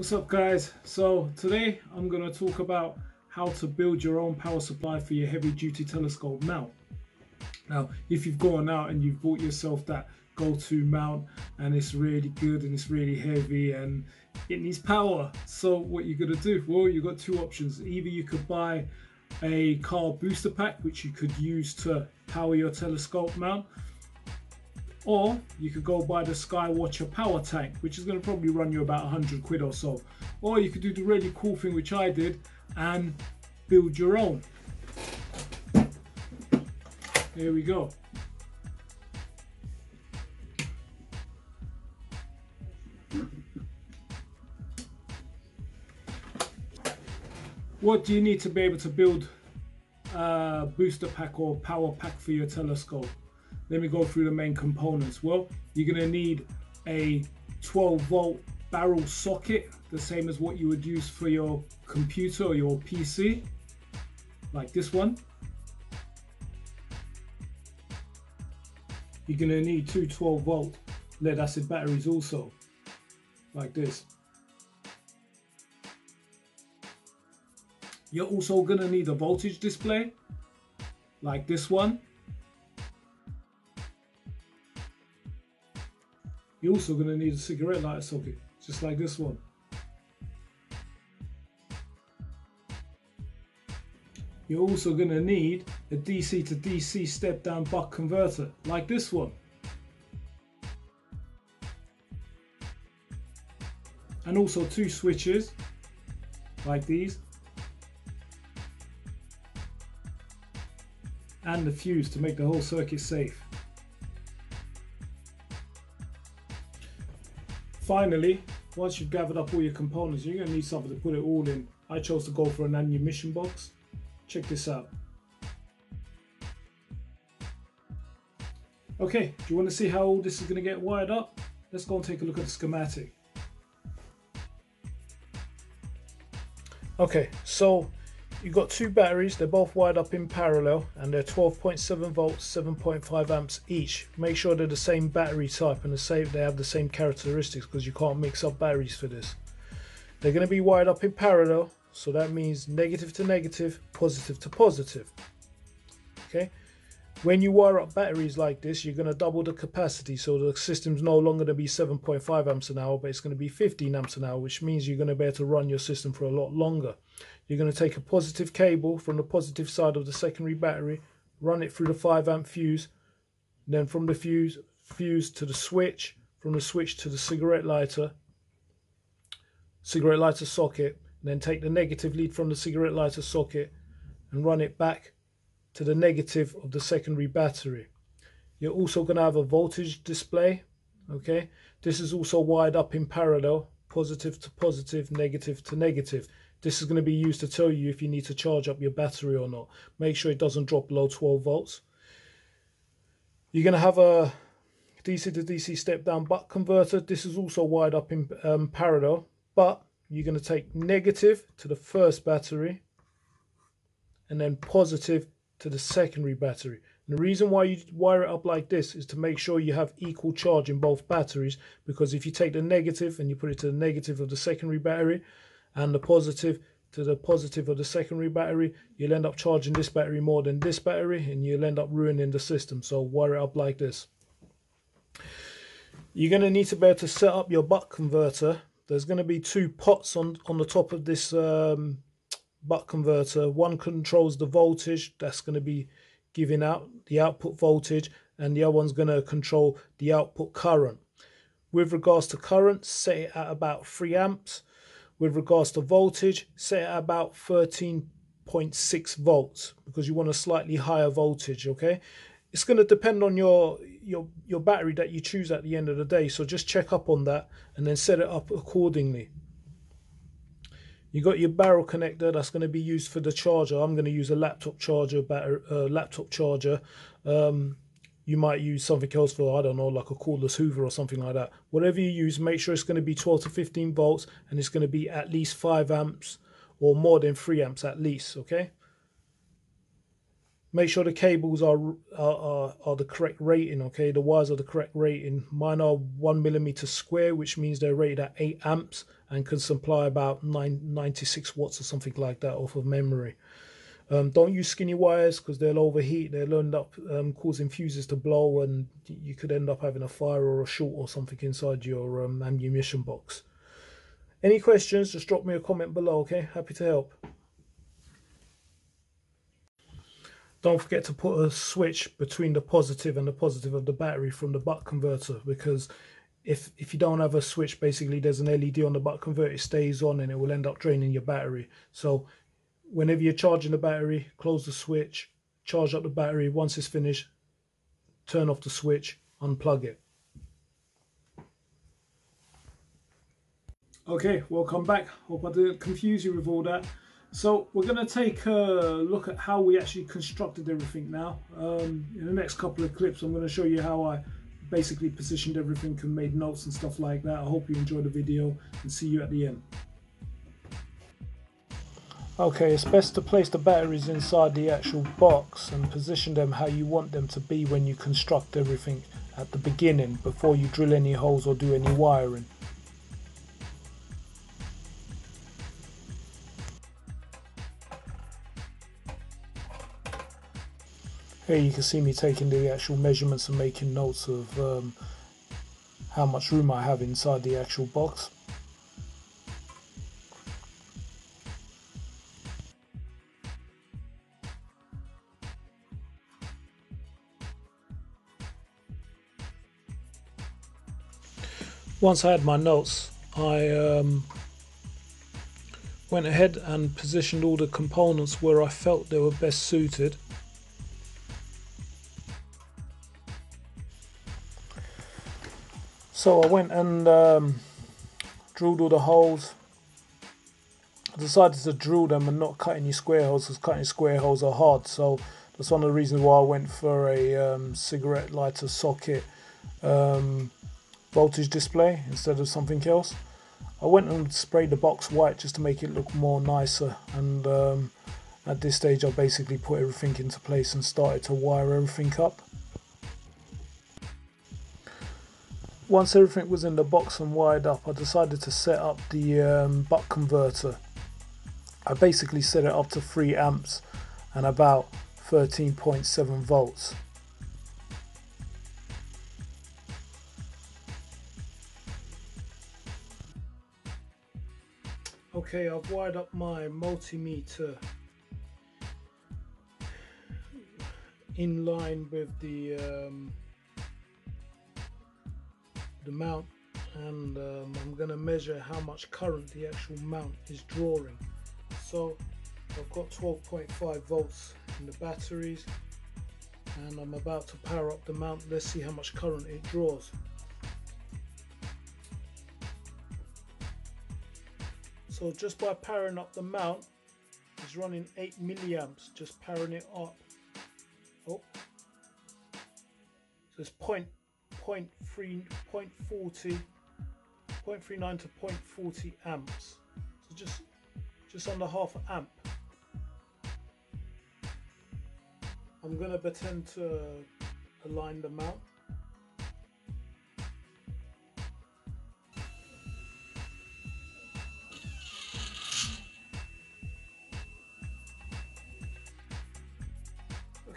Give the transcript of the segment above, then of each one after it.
What's up guys? So today I'm going to talk about how to build your own power supply for your heavy duty telescope mount. Now if you've gone out and you've bought yourself that go-to mount and it's really good and it's really heavy and it needs power so what you're going to do? Well you've got two options either you could buy a car booster pack which you could use to power your telescope mount or you could go buy the Skywatcher power tank which is going to probably run you about 100 quid or so. Or you could do the really cool thing which I did and build your own. Here we go. What do you need to be able to build a booster pack or power pack for your telescope let me go through the main components. Well, you're going to need a 12 volt barrel socket, the same as what you would use for your computer or your PC, like this one. You're to need two 12 volt lead acid batteries also, like this. You're also going to need a voltage display, like this one. You're also going to need a cigarette lighter socket, just like this one. You're also going to need a DC to DC step down buck converter, like this one. And also two switches, like these. And the fuse to make the whole circuit safe. Finally, once you've gathered up all your components, you're to need something to put it all in. I chose to go for an ammunition box. Check this out. Okay, do you want to see how all this is going to get wired up? Let's go and take a look at the schematic. Okay, so You've got two batteries, they're both wired up in parallel and they're 12.7 volts, 7.5 amps each. Make sure they're the same battery type and the same, they have the same characteristics because you can't mix up batteries for this. They're going to be wired up in parallel, so that means negative to negative, positive to positive. Okay, when you wire up batteries like this, you're going to double the capacity, so the system's no longer going to be 7.5 amps an hour, but it's going to be 15 amps an hour, which means you're going to be able to run your system for a lot longer. You're going to take a positive cable from the positive side of the secondary battery, run it through the 5 amp fuse, then from the fuse, fuse to the switch, from the switch to the cigarette lighter, cigarette lighter socket, then take the negative lead from the cigarette lighter socket and run it back to the negative of the secondary battery. You're also going to have a voltage display. Okay, this is also wired up in parallel, positive to positive, negative to negative. This is going to be used to tell you if you need to charge up your battery or not. Make sure it doesn't drop below 12 volts. You're going to have a DC to DC step down buck converter. This is also wired up in um, parallel, but you're going to take negative to the first battery and then positive to the secondary battery. And the reason why you wire it up like this is to make sure you have equal charge in both batteries because if you take the negative and you put it to the negative of the secondary battery and the positive to the positive of the secondary battery, you'll end up charging this battery more than this battery and you'll end up ruining the system. So wire it up like this. You're going to need to be able to set up your buck converter. There's going to be two pots on, on the top of this um, buck converter. One controls the voltage that's going to be giving out the output voltage and the other one's going to control the output current. With regards to current, set it at about 3 amps. With regards to voltage, set at about 13.6 volts because you want a slightly higher voltage, okay? It's going to depend on your, your, your battery that you choose at the end of the day, so just check up on that and then set it up accordingly. You got your barrel connector that's going to be used for the charger. I'm going to use a laptop charger, battery, uh, laptop charger. Um, you might use something else for, I don't know, like a cordless hoover or something like that. Whatever you use, make sure it's going to be 12 to 15 volts and it's going to be at least 5 amps or more than 3 amps at least, okay? make sure the cables are, are, are, are the correct rating, okay? The wires are the correct rating. Mine are one millimeter square, which means they're rated at 8 amps and can supply about 9, 96 watts or something like that off of memory. Um, don't use skinny wires because they'll overheat. They'll end up um, causing fuses to blow, and you could end up having a fire or a short or something inside your um, ammunition box. Any questions? Just drop me a comment below, okay? Happy to help. Don't forget to put a switch between the positive and the positive of the battery from the buck converter because if if you don't have a switch basically there's an LED on the buck converter it stays on and it will end up draining your battery so whenever you're charging the battery, close the switch, charge up the battery. Once it's finished, turn off the switch, unplug it. Okay, welcome back. Hope I didn't confuse you with all that. So we're going to take a look at how we actually constructed everything now. Um, in the next couple of clips, I'm going to show you how I basically positioned everything and made notes and stuff like that. I hope you enjoy the video and see you at the end. Okay, it's best to place the batteries inside the actual box and position them how you want them to be when you construct everything at the beginning before you drill any holes or do any wiring. Here you can see me taking the actual measurements and making notes of um, how much room I have inside the actual box. Once I had my notes, I um, went ahead and positioned all the components where I felt they were best suited. So I went and um, drilled all the holes. I decided to drill them and not cut any square holes because cutting square holes are hard. So that's one of the reasons why I went for a um, cigarette lighter socket. Um, voltage display instead of something else. I went and sprayed the box white just to make it look more nicer and um, at this stage I basically put everything into place and started to wire everything up. Once everything was in the box and wired up I decided to set up the um, buck converter. I basically set it up to 3 amps and about 13.7 volts. Okay, I've wired up my multimeter in line with the um, the mount and um, I'm going to measure how much current the actual mount is drawing. So I've got 12.5 volts in the batteries and I'm about to power up the mount. Let's see how much current it draws. So just by powering up the mount, it's running 8 milliamps, just powering it up. Oh, so it's point, point 0.3, 0.40, 0.39 to 0.40 amps. So just, just under half an amp. I'm going to pretend to align the mount.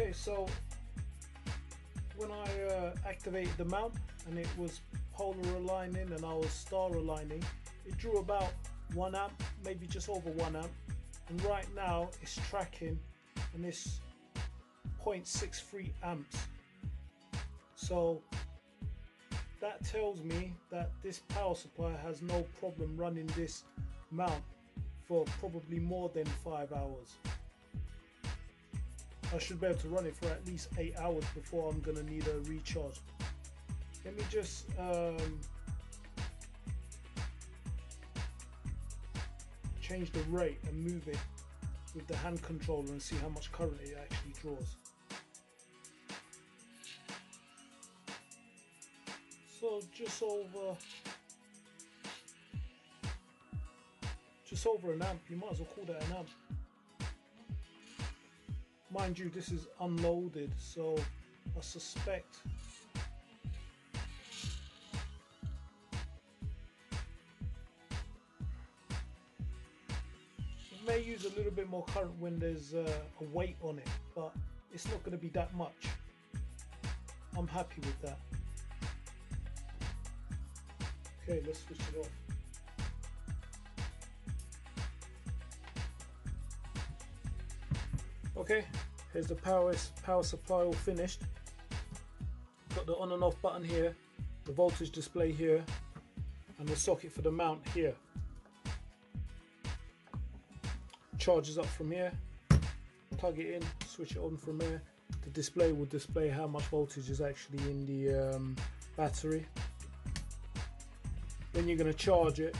Okay, so when I uh, activated the mount and it was polar aligning and I was star aligning, it drew about 1 amp, maybe just over 1 amp. And right now it's tracking and it's 0.63 amps. So that tells me that this power supply has no problem running this mount for probably more than 5 hours. I should be able to run it for at least 8 hours before I'm going to need a recharge. Let me just um, change the rate and move it with the hand controller and see how much current it actually draws. So just over just over an amp, you might as well call that an amp. Mind you this is unloaded so I suspect it may use a little bit more current when there's uh, a weight on it but it's not going to be that much. I'm happy with that. Okay let's switch it off okay here's the power power supply all finished. Got the on and off button here the voltage display here and the socket for the mount here. Charges up from here plug it in switch it on from here. The display will display how much voltage is actually in the um, battery. Then you're going to charge it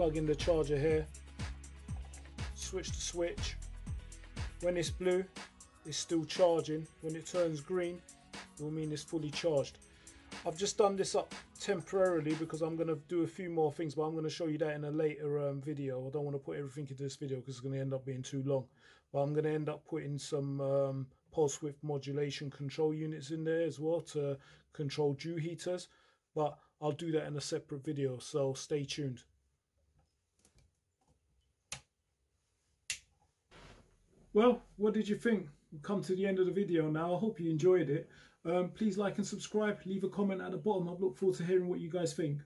plug in the charger here. Switch the switch. When it's blue it's still charging. When it turns green it will mean it's fully charged. I've just done this up temporarily because I'm going to do a few more things but I'm going to show you that in a later um, video. I don't want to put everything into this video because it's going to end up being too long. But I'm going to end up putting some um, pulse width modulation control units in there as well to control dew heaters. But I'll do that in a separate video so stay tuned Well, what did you think? We've come to the end of the video now. I hope you enjoyed it. Um, please like and subscribe. Leave a comment at the bottom. I look forward to hearing what you guys think.